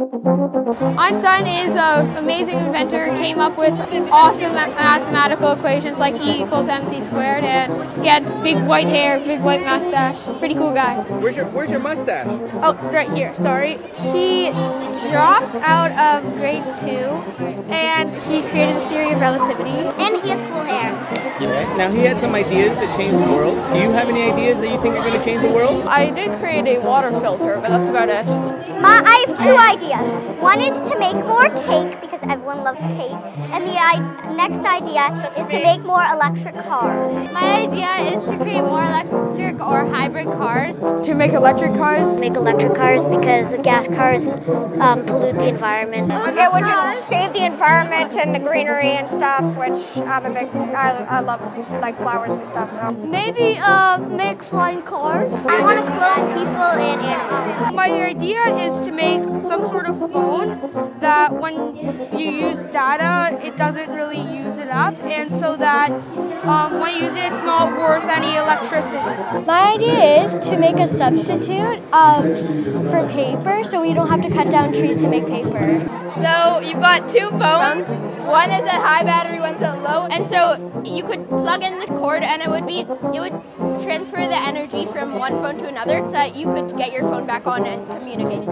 Einstein is an amazing inventor, came up with awesome mathematical equations like E equals mc squared, and he had big white hair, big white mustache. Pretty cool guy. Where's your Where's your mustache? Oh, right here, sorry. He dropped out of grade two, and he created the theory of relativity. And he Now he had some ideas that changed the world. Do you have any ideas that you think are going to change the world? I did create a water filter, but that's about it. My, I have two ideas. One is to make more cake because everyone loves cake, and the I, next idea is to make more electric cars. My idea is to create more electric or hybrid cars. To make electric cars? Make electric cars because the gas cars um, pollute the environment. It would just save the environment and the greenery and stuff, which I'm a big, I, I love like flowers and stuff. So maybe uh, make flying cars. I want to clone people and animals. My idea is to make some sort of phone that when you use data, it doesn't really use it up, and so that um, when you use it, it's not worth any electricity. My idea is to make a substitute of for paper, so we don't have to cut down trees to make paper. So you've got two phones. One is at high battery, one's at low. And so you could plug in the cord, and it would be it would transfer the energy from one phone to another, so that you could get your phone back on and communicate.